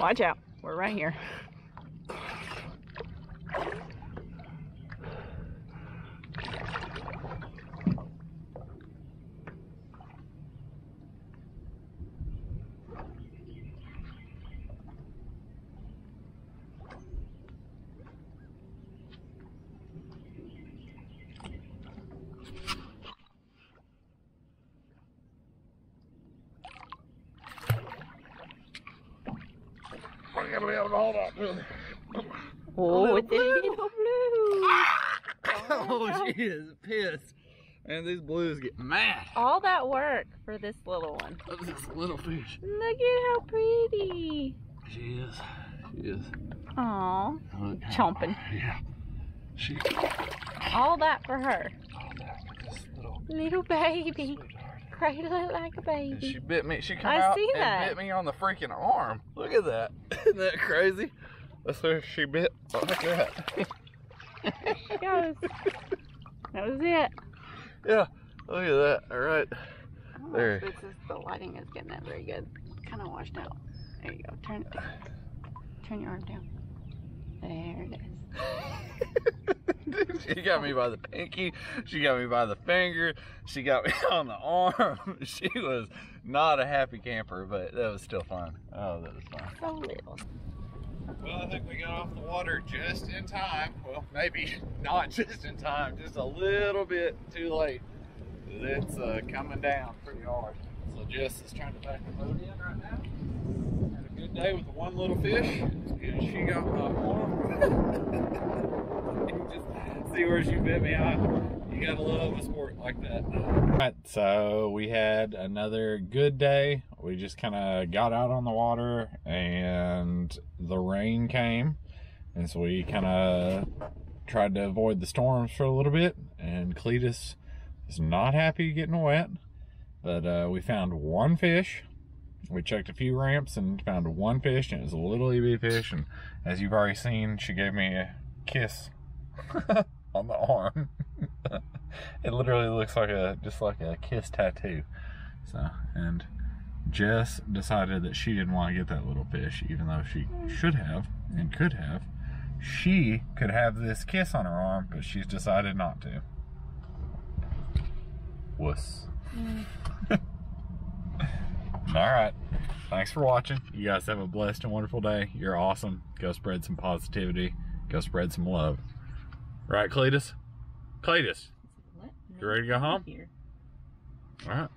Watch out. We're right here. I gotta be able to hold on to it. Oh, it's a little blue. Oh, oh, she is pissed. And these blues get mad. All that work for this little one. Look at this little fish. Look at how pretty. She is. She is. Aw, Chomping. Yeah. She. all that for her. Oh, look, this little Little baby. Cradle it like a And she bit me. She come I out see and that. bit me on the freaking arm. Look at that. Isn't that crazy? That's where she bit oh, like that. Goes. That was it. yeah. Look at that. All right. Oh, There. This is the lighting is getting that very good. Kind of washed out. There you go. Turn it down. Turn your arm down. There it is. she got me by the pinky. She got me by the finger. She got me on the arm. She was not a happy camper, but that was still fun. Oh, that was fun. So little. Well, I think we got off the water just in time. Well, maybe not just in time, just a little bit too late. It's uh, coming down pretty hard. So Jess is trying to back the boat in right now. Good day with one little fish. And she got my arm. you just see where she bit me out. You gotta love a sport like that. Alright, so we had another good day. We just kind of got out on the water and the rain came. And so we kind of tried to avoid the storms for a little bit. And Cletus is not happy getting wet. But uh, we found one fish. We checked a few ramps and found one fish, and it was a little EB fish. And as you've already seen, she gave me a kiss on the arm. it literally looks like a just like a kiss tattoo. So, and Jess decided that she didn't want to get that little fish, even though she should have and could have. She could have this kiss on her arm, but she's decided not to. Wuss. All right. Thanks for watching. You guys have a blessed and wonderful day. You're awesome. Go spread some positivity. Go spread some love. Right, Cletus? Cletus, What? You ready to go home? Here. all right.